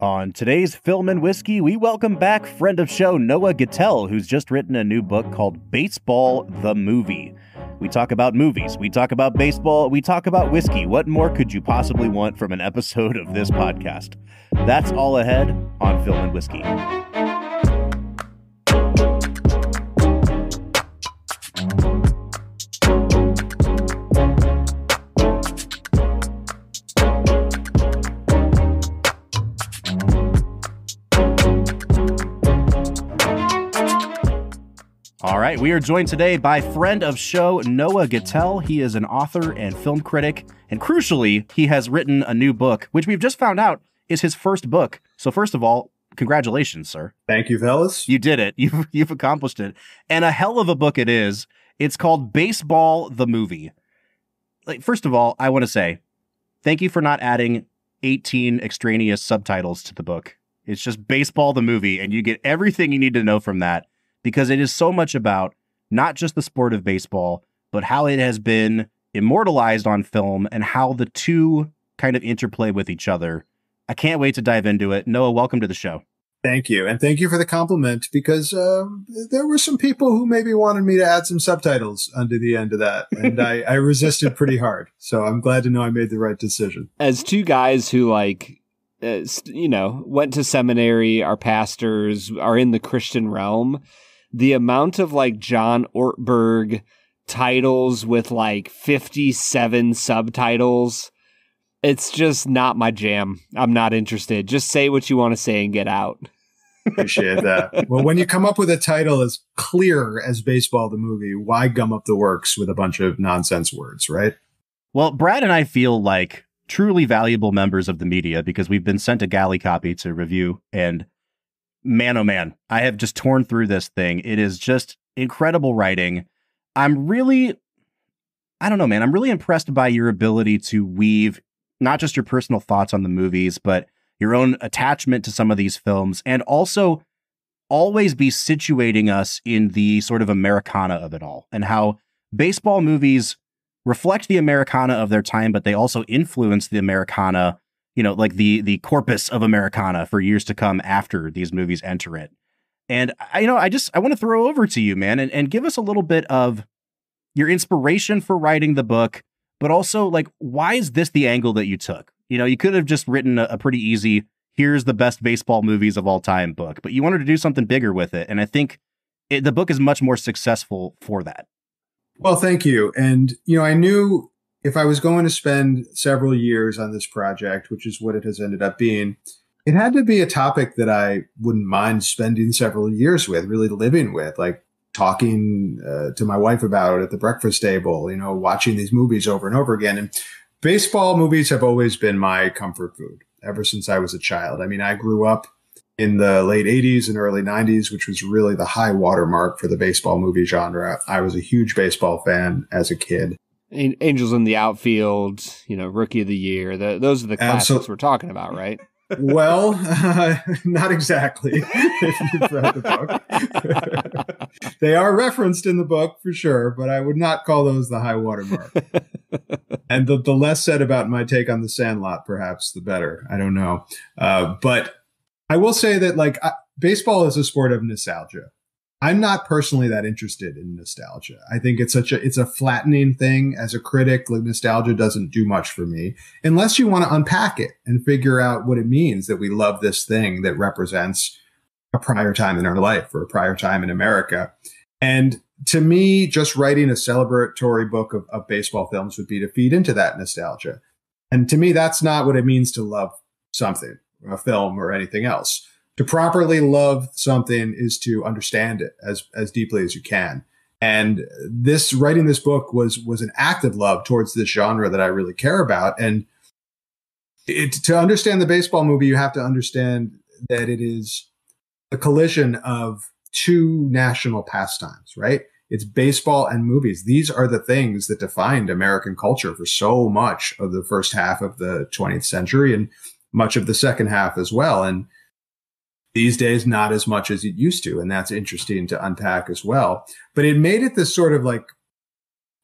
On today's Film and Whiskey, we welcome back friend of show Noah Gittell, who's just written a new book called Baseball the Movie. We talk about movies, we talk about baseball, we talk about whiskey. What more could you possibly want from an episode of this podcast? That's all ahead on Film and Whiskey. Right, we are joined today by friend of show Noah Gittell. He is an author and film critic, and crucially, he has written a new book, which we've just found out is his first book. So, first of all, congratulations, sir. Thank you, fellas. You did it. You've you've accomplished it, and a hell of a book it is. It's called Baseball the Movie. Like, first of all, I want to say thank you for not adding 18 extraneous subtitles to the book. It's just Baseball the Movie, and you get everything you need to know from that because it is so much about not just the sport of baseball, but how it has been immortalized on film and how the two kind of interplay with each other. I can't wait to dive into it. Noah, welcome to the show. Thank you. And thank you for the compliment because uh, there were some people who maybe wanted me to add some subtitles under the end of that. And I, I resisted pretty hard. So I'm glad to know I made the right decision. As two guys who, like, uh, you know, went to seminary, are pastors, are in the Christian realm, the amount of like John Ortberg titles with like 57 subtitles it's just not my jam. I'm not interested. Just say what you want to say and get out. Appreciate that. well, when you come up with a title as clear as Baseball the movie, why gum up the works with a bunch of nonsense words, right? Well, Brad and I feel like truly valuable members of the media because we've been sent a galley copy to review. And man, oh man, I have just torn through this thing. It is just incredible writing. I'm really, I don't know, man, I'm really impressed by your ability to weave not just your personal thoughts on the movies, but your own attachment to some of these films, and also always be situating us in the sort of Americana of it all and how baseball movies reflect the Americana of their time, but they also influence the Americana, you know, like the the corpus of Americana for years to come after these movies enter it. And I, you know, I just I want to throw over to you, man, and, and give us a little bit of your inspiration for writing the book, but also like why is this the angle that you took? You know, you could have just written a, a pretty easy here's the best baseball movies of all time book, but you wanted to do something bigger with it, and I think it, the book is much more successful for that. Well, thank you. And you know, I knew if I was going to spend several years on this project, which is what it has ended up being, it had to be a topic that I wouldn't mind spending several years with, really living with, like talking uh, to my wife about it at the breakfast table, you know, watching these movies over and over again. And baseball movies have always been my comfort food ever since I was a child. I mean, I grew up in the late 80s and early 90s, which was really the high watermark for the baseball movie genre. I was a huge baseball fan as a kid. Angels in the outfield, you know, rookie of the year. The, those are the classics we're talking about, right? well, uh, not exactly. if you've read the book, they are referenced in the book for sure, but I would not call those the high watermark. and the, the less said about my take on the Sandlot, perhaps the better. I don't know, uh, but I will say that like I, baseball is a sport of nostalgia. I'm not personally that interested in nostalgia. I think it's such a it's a flattening thing as a critic. Like nostalgia doesn't do much for me unless you want to unpack it and figure out what it means that we love this thing that represents a prior time in our life or a prior time in America. And to me, just writing a celebratory book of, of baseball films would be to feed into that nostalgia. And to me, that's not what it means to love something, a film or anything else to properly love something is to understand it as as deeply as you can. And this writing this book was was an act of love towards this genre that i really care about. And it, to understand the baseball movie you have to understand that it is a collision of two national pastimes right? It's baseball and movies. These are the things that defined american culture for so much of the first half of the 20th century and much of the second half as well. And these days, not as much as it used to. And that's interesting to unpack as well. But it made it this sort of like,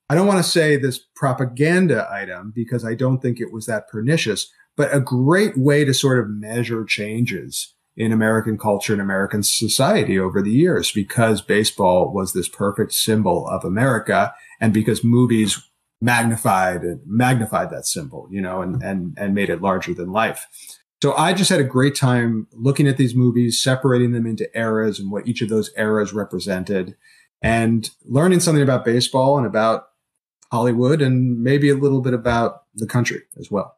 I don't want to say this propaganda item because I don't think it was that pernicious, but a great way to sort of measure changes in American culture and American society over the years because baseball was this perfect symbol of America and because movies magnified and magnified that symbol, you know, and, and, and made it larger than life. So I just had a great time looking at these movies, separating them into eras and what each of those eras represented and learning something about baseball and about Hollywood and maybe a little bit about the country as well.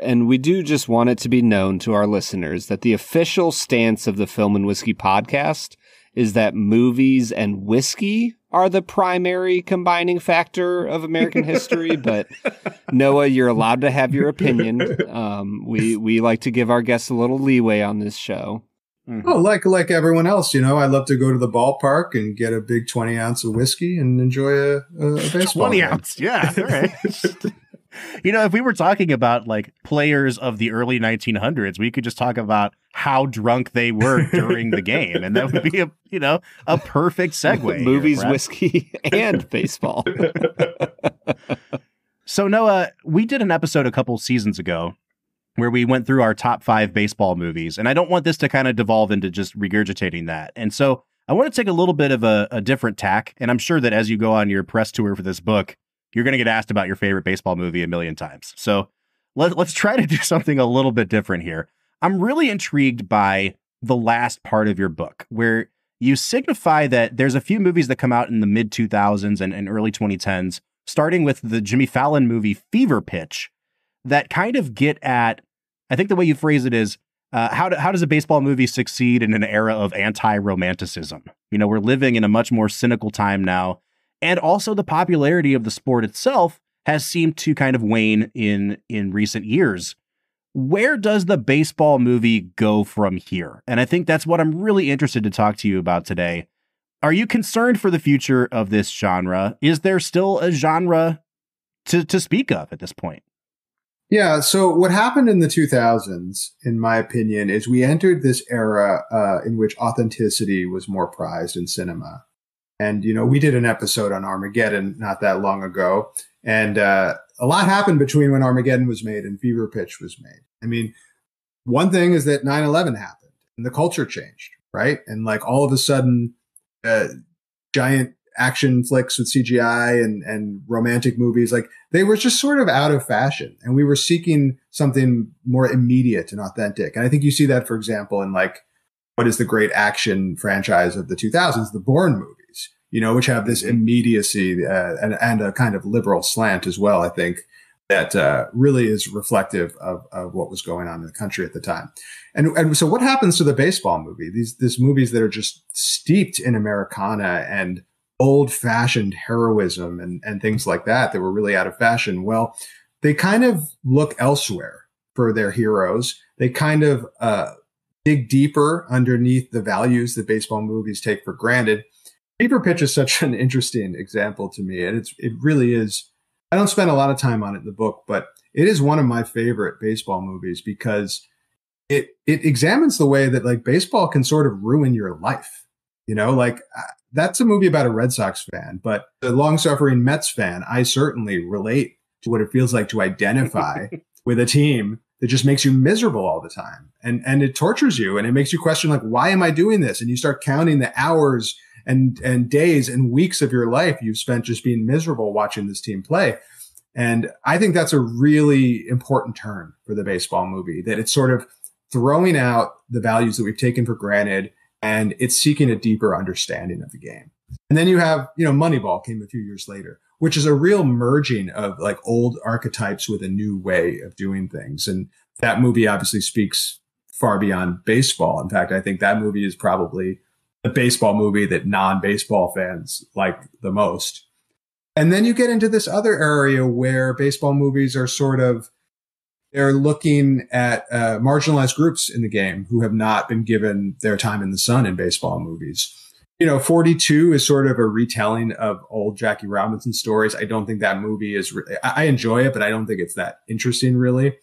And we do just want it to be known to our listeners that the official stance of the Film and Whiskey podcast is that movies and whiskey are the primary combining factor of American history. but Noah, you're allowed to have your opinion. Um, we we like to give our guests a little leeway on this show. Mm-hmm. Oh, like like everyone else, you know, I love to go to the ballpark and get a big twenty ounce of whiskey and enjoy a, a baseball. Twenty game. ounce, yeah. All right. you know, if we were talking about like players of the early 1900s, we could just talk about how drunk they were during the game, and that would be a you know a perfect segue. Movies, here, whiskey, and baseball. so Noah, we did an episode a couple seasons ago where we went through our top five baseball movies, and I don't want this to kind of devolve into just regurgitating that, and so. I want to take a little bit of a, a different tack, and I'm sure that as you go on your press tour for this book, you're going to get asked about your favorite baseball movie a million times. So let, let's try to do something a little bit different here. I'm really intrigued by the last part of your book where you signify that there's a few movies that come out in the mid 2000s and, and early 2010s, starting with the Jimmy Fallon movie Fever Pitch, that kind of get at, I think the way you phrase it is, uh, how, do, how does a baseball movie succeed in an era of anti romanticism? You know, we're living in a much more cynical time now and also the popularity of the sport itself has seemed to kind of wane in in recent years. Where does the baseball movie go from here? And I think that's what I'm really interested to talk to you about today. Are you concerned for the future of this genre? Is there still a genre to, to speak of at this point? Yeah. So what happened in the 2000s, in my opinion, is we entered this era uh, in which authenticity was more prized in cinema. And, you know, we did an episode on Armageddon not that long ago. And uh, a lot happened between when Armageddon was made and Fever Pitch was made. I mean, one thing is that 9 11 happened and the culture changed, right? And like all of a sudden, uh, giant action flicks with CGI and, and romantic movies, like they were just sort of out of fashion. And we were seeking something more immediate and authentic. And I think you see that, for example, in like, what is the great action franchise of the 2000s, the Bourne movies, you know, which have this immediacy uh, and, and a kind of liberal slant as well. I think that uh, really is reflective of, of what was going on in the country at the time. And, and so what happens to the baseball movie? These, these movies that are just steeped in Americana and old fashioned heroism and, and things like that, that were really out of fashion. Well, they kind of look elsewhere for their heroes. They kind of, uh, dig deeper underneath the values that baseball movies take for granted Fever Pitch is such an interesting example to me, and it's it really is. I don't spend a lot of time on it in the book, but it is one of my favorite baseball movies because it it examines the way that like baseball can sort of ruin your life. You know, like that's a movie about a Red Sox fan, but the long suffering Mets fan, I certainly relate to what it feels like to identify with a team that just makes you miserable all the time and and it tortures you and it makes you question like why am I doing this and you start counting the hours and and days and weeks of your life you've spent just being miserable watching this team play. And I think that's a really important turn for the baseball movie that it's sort of throwing out the values that we've taken for granted and it's seeking a deeper understanding of the game. And then you have, you know, Moneyball came a few years later, which is a real merging of like old archetypes with a new way of doing things. And that movie obviously speaks far beyond baseball. In fact, I think that movie is probably the baseball movie that non-baseball fans like the most. And then you get into this other area where baseball movies are sort of they're looking at uh, marginalized groups in the game who have not been given their time in the sun in baseball movies. You know, 42 is sort of a retelling of old Jackie Robinson stories. I don't think that movie is, re- I enjoy it, but I don't think it's that interesting really.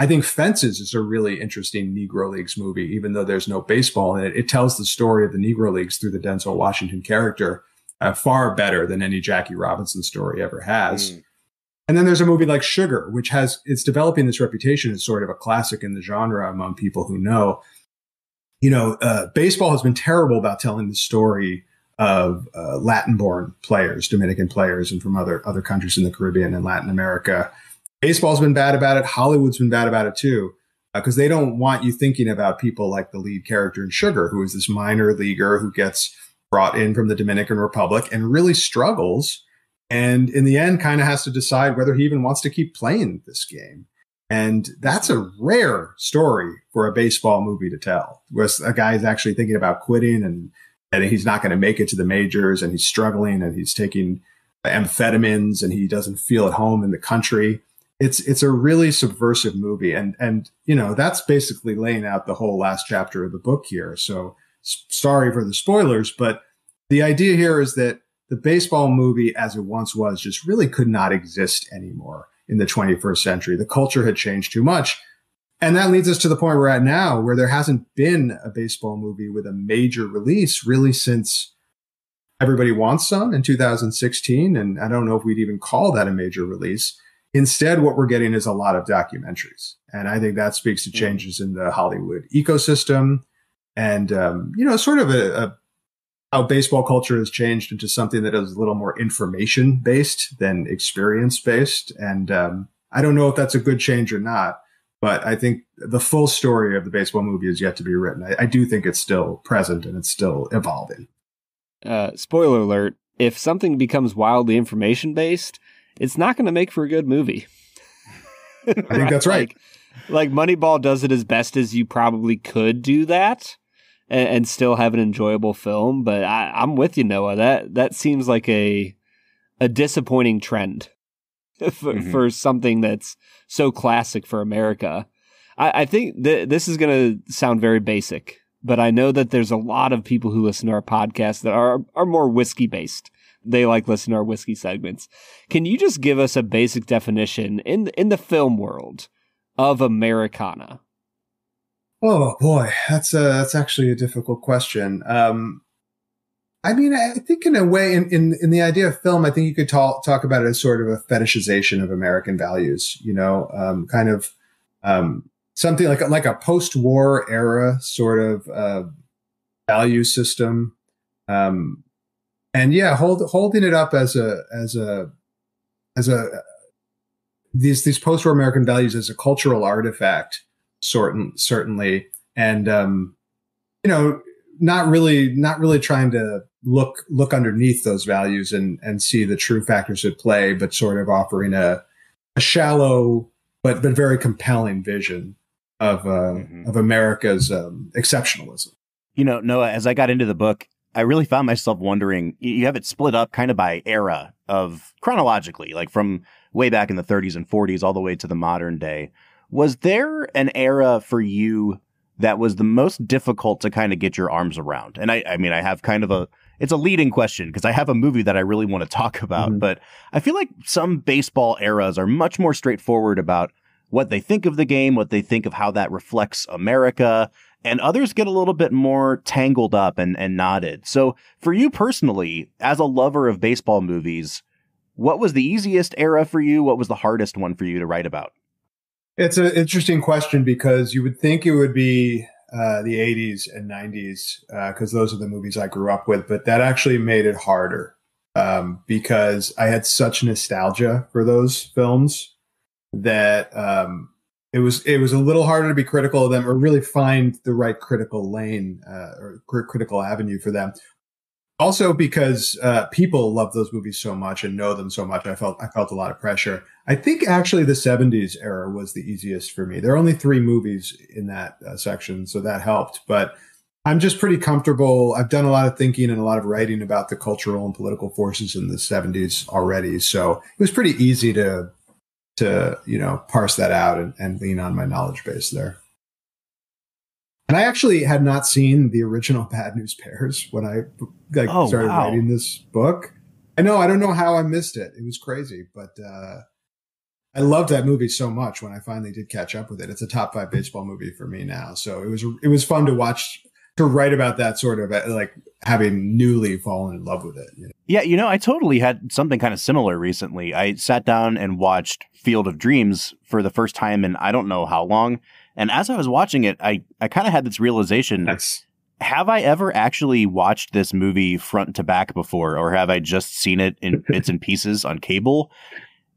I think Fences is a really interesting Negro Leagues movie, even though there's no baseball in it. It tells the story of the Negro Leagues through the Denzel Washington character uh, far better than any Jackie Robinson story ever has. Mm. And then there's a movie like Sugar, which has it's developing this reputation as sort of a classic in the genre among people who know. You know, uh, baseball has been terrible about telling the story of uh, Latin-born players, Dominican players, and from other other countries in the Caribbean and Latin America. Baseball's been bad about it. Hollywood's been bad about it too, because uh, they don't want you thinking about people like the lead character in Sugar, who is this minor leaguer who gets brought in from the Dominican Republic and really struggles, and in the end, kind of has to decide whether he even wants to keep playing this game. And that's a rare story for a baseball movie to tell, where a guy is actually thinking about quitting and and he's not going to make it to the majors and he's struggling and he's taking amphetamines and he doesn't feel at home in the country. It's it's a really subversive movie and and you know that's basically laying out the whole last chapter of the book here. So sorry for the spoilers, but the idea here is that the baseball movie as it once was just really could not exist anymore in the 21st century. The culture had changed too much and that leads us to the point we're at now, where there hasn't been a baseball movie with a major release really since Everybody Wants Some in 2016. And I don't know if we'd even call that a major release. Instead, what we're getting is a lot of documentaries. And I think that speaks to hmm. changes in the Hollywood ecosystem and, um, you know, sort of a, a how baseball culture has changed into something that is a little more information based than experience based. And um, I don't know if that's a good change or not. But I think the full story of the baseball movie is yet to be written. I, I do think it's still present and it's still evolving. Uh, spoiler alert: If something becomes wildly information based, it's not going to make for a good movie. I think right? that's right. Like, like, Moneyball does it as best as you probably could do that, and, and still have an enjoyable film. But I, I'm with you, Noah. That that seems like a a disappointing trend. for, mm-hmm. for something that's so classic for America. I, I think th- this is going to sound very basic, but I know that there's a lot of people who listen to our podcast that are are more whiskey based. They like listen to our whiskey segments. Can you just give us a basic definition in in the film world of Americana? Oh boy, that's a, that's actually a difficult question. Um, I mean, I think in a way, in, in, in, the idea of film, I think you could talk, talk about it as sort of a fetishization of American values, you know, um, kind of, um, something like, like a post-war era sort of, uh, value system. Um, and yeah, hold, holding it up as a, as a, as a, these, these post-war American values as a cultural artifact, certain, certainly. And, um, you know, not really, not really trying to look look underneath those values and and see the true factors at play, but sort of offering a a shallow but but very compelling vision of uh, mm-hmm. of America's um, exceptionalism. You know, Noah, as I got into the book, I really found myself wondering. You have it split up kind of by era of chronologically, like from way back in the 30s and 40s all the way to the modern day. Was there an era for you that was the most difficult to kind of get your arms around? And I, I mean, I have kind of a it's a leading question because I have a movie that I really want to talk about, mm-hmm. but I feel like some baseball eras are much more straightforward about what they think of the game, what they think of how that reflects America, and others get a little bit more tangled up and, and knotted. So for you personally, as a lover of baseball movies, what was the easiest era for you? What was the hardest one for you to write about? It's an interesting question because you would think it would be uh, the 80s and 90s because uh, those are the movies I grew up with, but that actually made it harder um, because I had such nostalgia for those films that um, it was it was a little harder to be critical of them or really find the right critical lane uh, or critical avenue for them. Also because uh, people love those movies so much and know them so much i felt i felt a lot of pressure. I think actually the 70s era was the easiest for me. There are only three movies in that uh, section so that helped but i'm just pretty comfortable. I've done a lot of thinking and a lot of writing about the cultural and political forces in the 70s already so it was pretty easy to to you know parse that out and, and lean on my knowledge base there and I actually had not seen the original Bad News Bears when I like oh, started wow. writing this book. I know I don't know how I missed it. It was crazy, but uh, I loved that movie so much when I finally did catch up with it. It's a top five baseball movie for me now. So it was it was fun to watch to write about that sort of uh, like having newly fallen in love with it. You know? Yeah, you know, I totally had something kind of similar recently. I sat down and watched Field of Dreams for the first time in I don't know how long. And as I was watching it, I, I kind of had this realization That's have I ever actually watched this movie front to back before, or have I just seen it in bits and pieces on cable?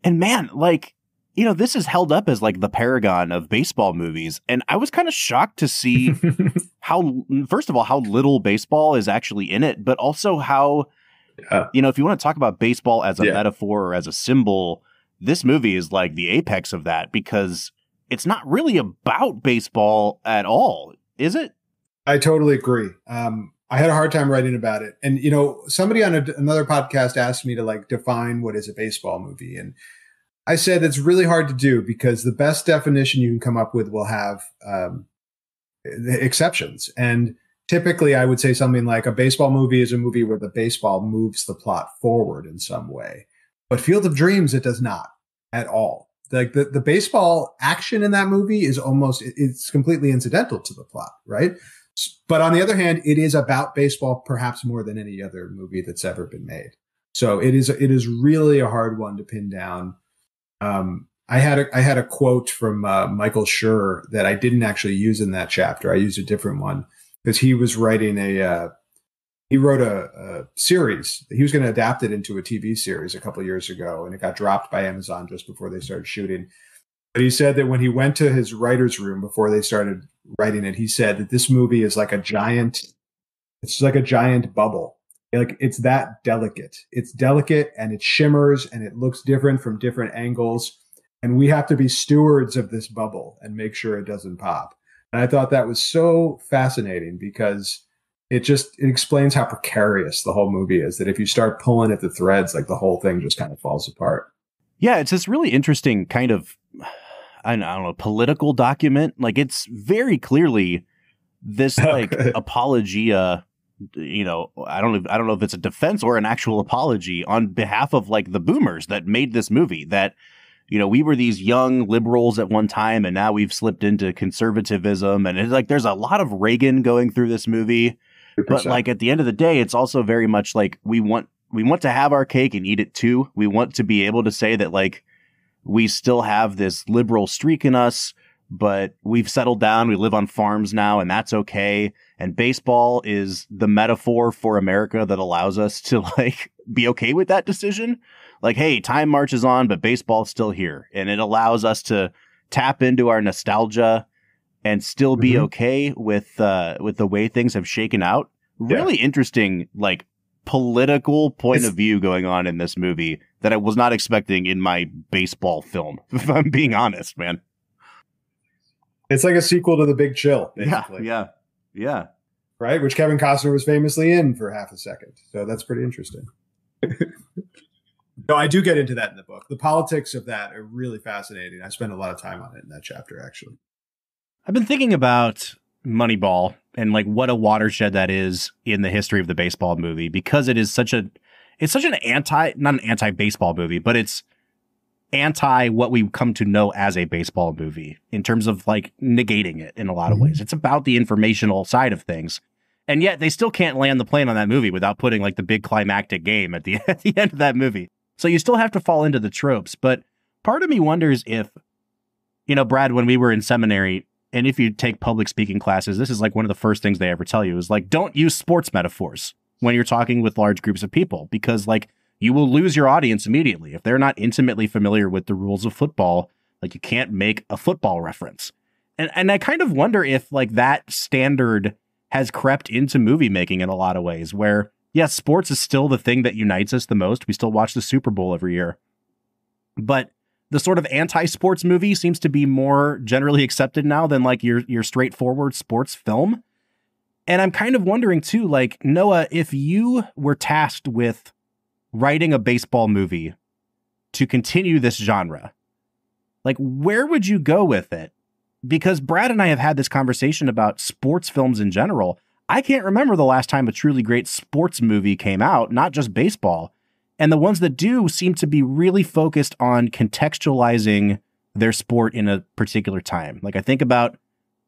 And man, like, you know, this is held up as like the paragon of baseball movies. And I was kind of shocked to see how, first of all, how little baseball is actually in it, but also how, Yeah. you know, if you want to talk about baseball as a Yeah. metaphor or as a symbol, this movie is like the apex of that because it's not really about baseball at all, is it? I totally agree. Um, I had a hard time writing about it, and you know, somebody on a, another podcast asked me to like define what is a baseball movie, and I said it's really hard to do because the best definition you can come up with will have um, exceptions, and typically, I would say something like a baseball movie is a movie where the baseball moves the plot forward in some way, but Field of Dreams it does not at all. Like the, the baseball action in that movie is almost it's completely incidental to the plot, right? But on the other hand, it is about baseball perhaps more than any other movie that's ever been made. So it is it is really a hard one to pin down. Um, I had a I had a quote from uh, Michael Schur that I didn't actually use in that chapter. I used a different one because he was writing a uh, he wrote a, a series. He was going to adapt it into a TV series a couple years ago, and it got dropped by Amazon just before they started shooting. But he said that when he went to his writer's room before they started writing it, he said that this movie is like a giant, it's like a giant bubble. Like it's that delicate. It's delicate and it shimmers and it looks different from different angles. And we have to be stewards of this bubble and make sure it doesn't pop. And I thought that was so fascinating because it just it explains how precarious the whole movie is. That if you start pulling at the threads, like the whole thing just kind of falls apart. Yeah, it's this really interesting kind of I don't know, I don't know political document. Like it's very clearly this like apologia. You know, I don't know- I don't know if it's a defense or an actual apology on behalf of like the boomers that made this movie. That you know we were these young liberals at one time, and now we've slipped into conservatism, and it's like there's a lot of Reagan going through this movie. But 100%. like at the end of the day, it's also very much like we want we want to have our cake and eat it too. We want to be able to say that like we still have this liberal streak in us, but we've settled down. We live on farms now, and that's okay. And baseball is the metaphor for America that allows us to like be okay with that decision. Like, hey, time marches on, but baseball's still here, and it allows us to tap into our nostalgia and still be Mhm. okay with uh with the way things have shaken out. Yeah. Really interesting, like political point It's- of view going on in this movie that I was not expecting in my baseball film. If I'm being honest, man. it's like a sequel to The Big Chill, Yeah, yeah, yeah. right? Which Kevin Costner was famously in for half a second. So that's pretty interesting. no, I do get into that in the book. The politics of that are really fascinating. I spend a lot of time on it in that chapter, actually. I've been thinking about Moneyball and like what a watershed that is in the history of the baseball movie because it is such a it's such an anti not an anti baseball movie, but it's anti what we come to know as a baseball movie in terms of like negating it in a lot of Mhm. ways. It's about the informational side of things. And yet they still can't land the plane on that movie without putting like the big climactic game at the at the end of that movie. So you still have to fall into the tropes, but part of me wonders if you know, Brad, when we were in seminary, and if you take public speaking classes, this is like one of the first things they ever tell you is like, don't use sports metaphors when you're talking with large groups of people because like you will lose your audience immediately. If they're not intimately familiar with the rules of football, like you can't make a football reference. And and I kind of wonder if like that standard has crept into movie making in a lot of ways where yes, sports is still the thing that unites us the most. We still watch the Super Bowl every year. But the sort of anti-sports movie seems to be more generally accepted now than like your your straightforward sports film. And I'm kind of wondering too, like Noah, if you were tasked with writing a baseball movie to continue this genre, like where would you go with it? Because Brad and I have had this conversation about sports films in general. I can't remember the last time a truly great sports movie came out, not just baseball. And the ones that do seem to be really focused on contextualizing their sport in a particular time. Like I think about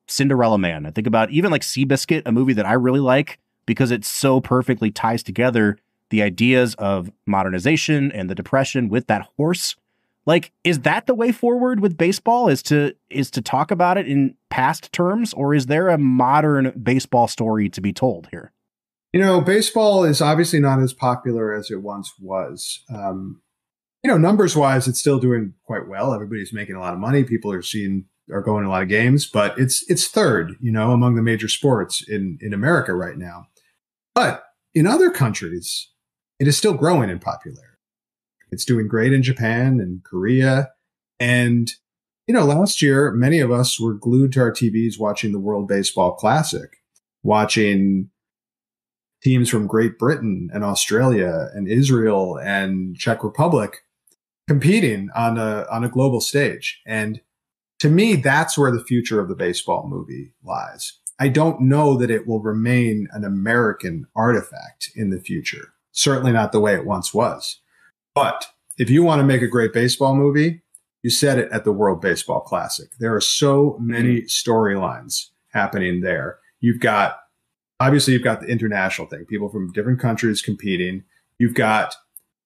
Cinderella Man. I think about even like Seabiscuit, a movie that I really like because it so perfectly ties together the ideas of modernization and the depression with that horse. Like, is that the way forward with baseball? Is to is to talk about it in past terms, or is there a modern baseball story to be told here? You know, baseball is obviously not as popular as it once was. Um, you know, numbers wise, it's still doing quite well. Everybody's making a lot of money. People are seeing are going to a lot of games, but it's it's third, you know, among the major sports in in America right now. But in other countries, it is still growing in popularity. It's doing great in Japan and Korea. And, you know, last year, many of us were glued to our TVs watching the World Baseball Classic, watching teams from Great Britain and Australia and Israel and Czech Republic competing on a, on a global stage. And to me, that's where the future of the baseball movie lies. I don't know that it will remain an American artifact in the future. Certainly not the way it once was. But if you want to make a great baseball movie, you said it at the World Baseball Classic. There are so many storylines happening there. You've got, obviously, you've got the international thing, people from different countries competing. You've got,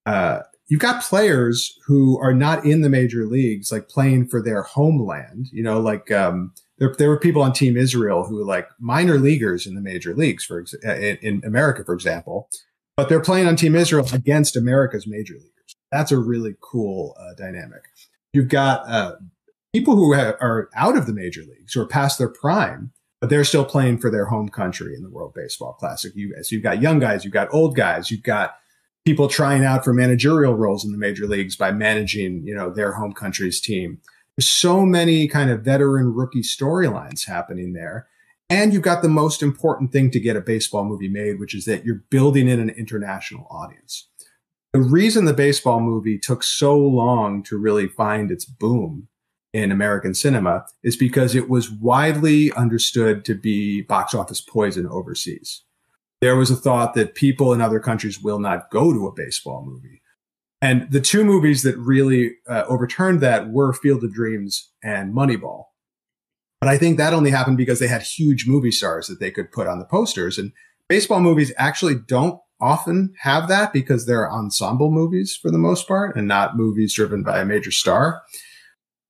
uh, you've got players who are not in the major leagues, like playing for their homeland. You know, like um, there, there were people on Team Israel who were like minor leaguers in the major leagues, for ex- in, in America, for example, but they're playing on Team Israel against America's major leaguers. That's a really cool uh, dynamic. You've got uh, people who have, are out of the major leagues are past their prime, but they're still playing for their home country in the World Baseball Classic. You, so you've got young guys, you've got old guys, you've got people trying out for managerial roles in the major leagues by managing, you know, their home country's team. There's so many kind of veteran rookie storylines happening there. And you've got the most important thing to get a baseball movie made, which is that you're building in an international audience. The reason the baseball movie took so long to really find its boom in American cinema is because it was widely understood to be box office poison overseas. There was a thought that people in other countries will not go to a baseball movie. And the two movies that really uh, overturned that were Field of Dreams and Moneyball. But I think that only happened because they had huge movie stars that they could put on the posters. And baseball movies actually don't often have that because they're ensemble movies for the most part and not movies driven by a major star.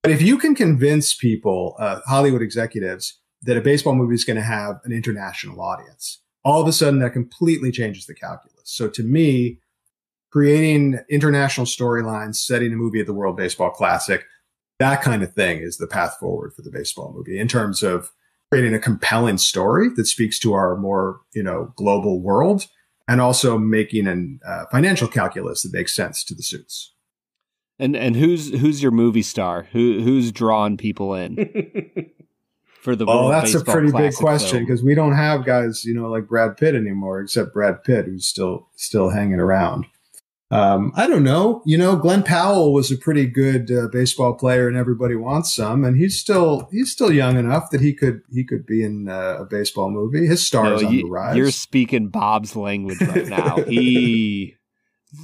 But if you can convince people, uh, Hollywood executives, that a baseball movie is going to have an international audience, all of a sudden that completely changes the calculus. So to me, creating international storylines, setting a movie at the World Baseball Classic, that kind of thing is the path forward for the baseball movie in terms of creating a compelling story that speaks to our more you know global world and also making a uh, financial calculus that makes sense to the suits. And and who's who's your movie star? Who who's drawing people in? For the well that's a pretty big question because we don't have guys you know like brad pitt anymore except brad pitt who's still still hanging around um, I don't know. You know, Glen Powell was a pretty good uh, baseball player, and everybody wants some. And he's still he's still young enough that he could he could be in uh, a baseball movie. His star no, is on you, the rise. You're speaking Bob's language right now. he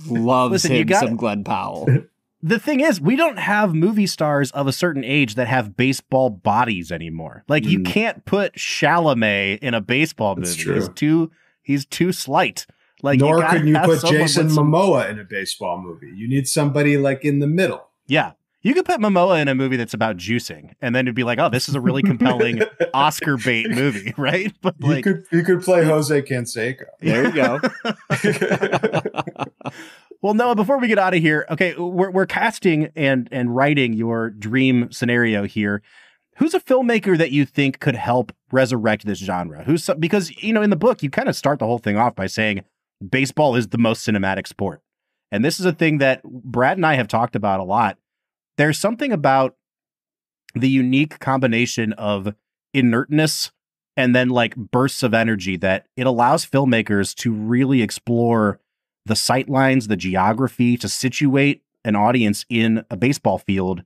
loves Listen, him some Glen Powell. the thing is, we don't have movie stars of a certain age that have baseball bodies anymore. Like mm. you can't put Chalamet in a baseball movie. He's too he's too slight. Like, nor you could you put Jason some... Momoa in a baseball movie. You need somebody like in the middle. Yeah. You could put Momoa in a movie that's about juicing, and then it'd be like, "Oh, this is a really compelling Oscar bait movie, right?" But like, you could you could play Jose Canseco. There you go. well, Noah, before we get out of here, okay, we're we're casting and and writing your dream scenario here. Who's a filmmaker that you think could help resurrect this genre? Who's because you know in the book you kind of start the whole thing off by saying baseball is the most cinematic sport. And this is a thing that Brad and I have talked about a lot. There's something about the unique combination of inertness and then like bursts of energy that it allows filmmakers to really explore the sight lines, the geography, to situate an audience in a baseball field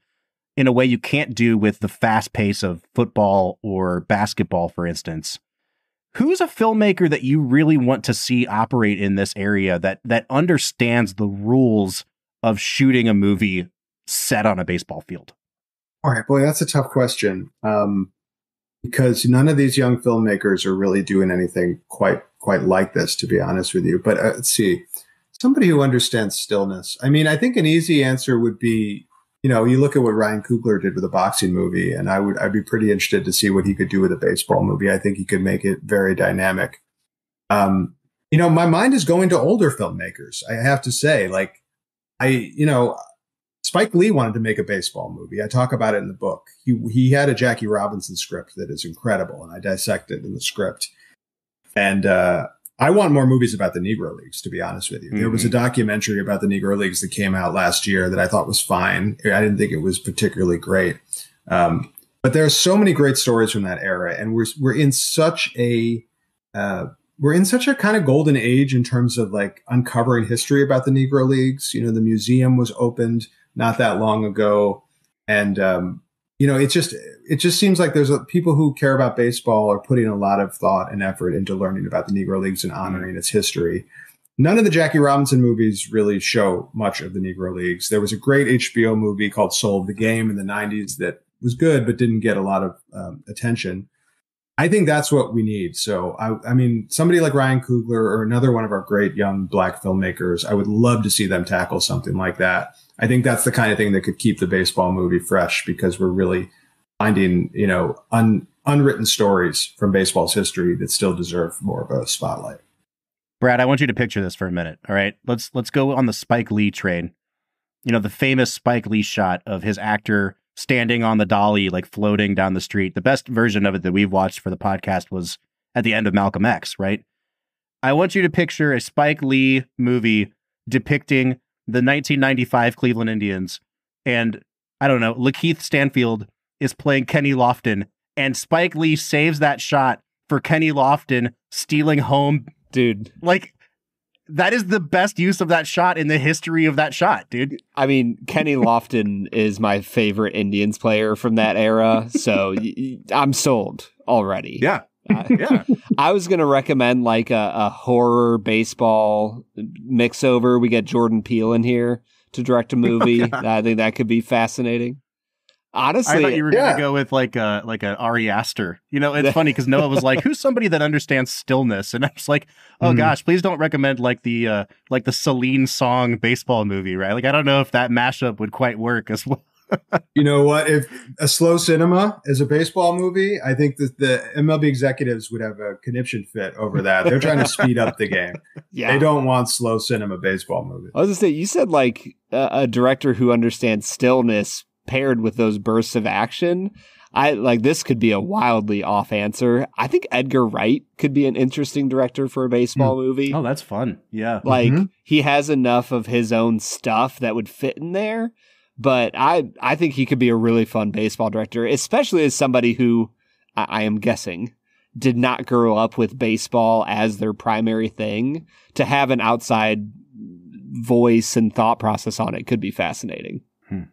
in a way you can't do with the fast pace of football or basketball, for instance who's a filmmaker that you really want to see operate in this area that that understands the rules of shooting a movie set on a baseball field? All right, boy, that's a tough question. Um, because none of these young filmmakers are really doing anything quite quite like this, to be honest with you. But uh, let's see, somebody who understands stillness. I mean, I think an easy answer would be, you know, you look at what Ryan Coogler did with a boxing movie, and I would I'd be pretty interested to see what he could do with a baseball movie. I think he could make it very dynamic. Um, you know, my mind is going to older filmmakers. I have to say, like, I, you know, Spike Lee wanted to make a baseball movie. I talk about it in the book. He he had a Jackie Robinson script that is incredible, and I dissect it in the script. And uh, I want more movies about the Negro Leagues. To be honest with you, mm-hmm. there was a mm-hmm. documentary about the Negro Leagues that came out last year that I thought was fine. I didn't think it was particularly great, um, but there are so many great stories from that era, and we're we're in such a uh, we're in such a kind of golden age in terms of like uncovering history about the Negro Leagues. You know, the museum was opened not that long ago, and um, you know, it just it just seems like there's a, people who care about baseball are putting a lot of thought and effort into learning about the Negro Leagues and honoring its history. None of the Jackie Robinson movies really show much of the Negro Leagues. There was a great HBO movie called Soul of the Game in the 90s that was good, but didn't get a lot of um, attention. I think that's what we need. So, I, I, mean, somebody like Ryan Coogler or another one of our great young black filmmakers, I would love to see them tackle something like that. I think that's the kind of thing that could keep the baseball movie fresh because we're really finding, you know, un, unwritten stories from baseball's history that still deserve more of a spotlight. Brad, I want you to picture this for a minute. All right, let's let's go on the Spike Lee train. You know, the famous Spike Lee shot of his actor standing on the dolly, like floating down the street. The best version of it that we've watched for the podcast was at the end of Malcolm X, right? I want you to picture a Spike Lee movie depicting the 1995 Cleveland Indians, and I don't know, Lakeith Stanfield is playing Kenny Lofton, and Spike Lee saves that shot for Kenny Lofton stealing home. Dude. Like, that is the best use of that shot in the history of that shot, dude. I mean, Kenny Lofton is my favorite Indians player from that era, so I'm sold already. Yeah. Uh, yeah. I was going to recommend like a, a horror baseball mix over. We get Jordan Peele in here to direct a movie. I think that could be fascinating. Honestly, I thought you were yeah. gonna go with like a like a Ari Aster. You know, it's funny because Noah was like, "Who's somebody that understands stillness?" And I was like, "Oh mm. gosh, please don't recommend like the uh like the Celine Song baseball movie, right?" Like, I don't know if that mashup would quite work as well. You know what? If a slow cinema is a baseball movie, I think that the MLB executives would have a conniption fit over that. They're trying to speed up the game. Yeah. They don't want slow cinema baseball movies. I was gonna say, you said like a, a director who understands stillness paired with those bursts of action. I like this could be a wildly off answer. I think Edgar Wright could be an interesting director for a baseball mm. movie. Oh, that's fun. Yeah. Like mm-hmm. he has enough of his own stuff that would fit in there, but I I think he could be a really fun baseball director, especially as somebody who I, I am guessing did not grow up with baseball as their primary thing. To have an outside voice and thought process on it could be fascinating. Hmm.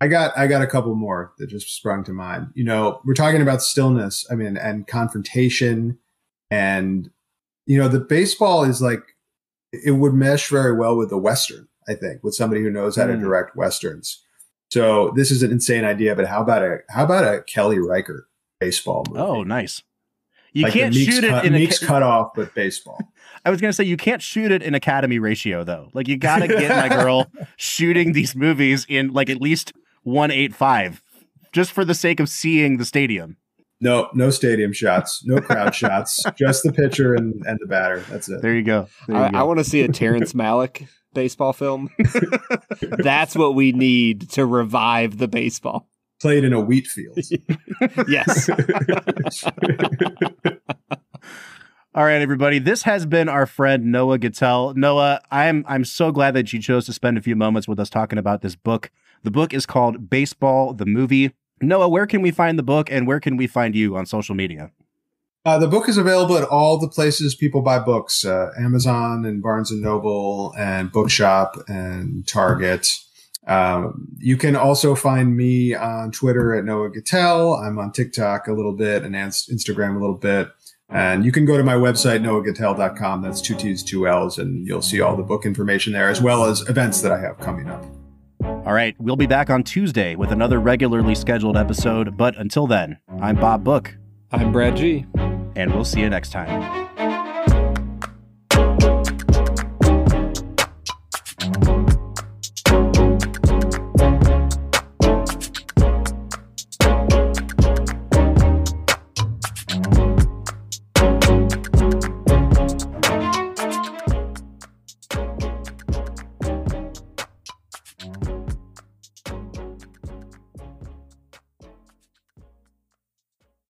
I got I got a couple more that just sprung to mind. You know, we're talking about stillness. I mean, and confrontation, and you know, the baseball is like it would mesh very well with the western. I think with somebody who knows how mm. to direct westerns. So this is an insane idea, but how about a how about a Kelly Reichardt baseball movie? Oh, nice. You like can't shoot it in Meek's Cutoff, but baseball. I was gonna say you can't shoot it in Academy ratio though. Like you gotta get my girl shooting these movies in like at least 185 just for the sake of seeing the stadium. No, no stadium shots, no crowd shots, just the pitcher and, and the batter. That's it. There you go. There you I, I want to see a Terrence Malick baseball film. That's what we need to revive the baseball. Played in a wheat field. yes. All right, everybody. This has been our friend Noah Gittell. Noah, I'm I'm so glad that you chose to spend a few moments with us talking about this book. The book is called Baseball the Movie. Noah, where can we find the book and where can we find you on social media? Uh, the book is available at all the places people buy books: uh, Amazon and Barnes and Noble and Bookshop and Target. Um, you can also find me on Twitter at Noah Gittell. I'm on TikTok a little bit and Instagram a little bit. And you can go to my website, noahgittell.com. That's two T's, two L's, and you'll see all the book information there, as well as events that I have coming up. All right, we'll be back on Tuesday with another regularly scheduled episode. But until then, I'm Bob Book. I'm Brad G. And we'll see you next time.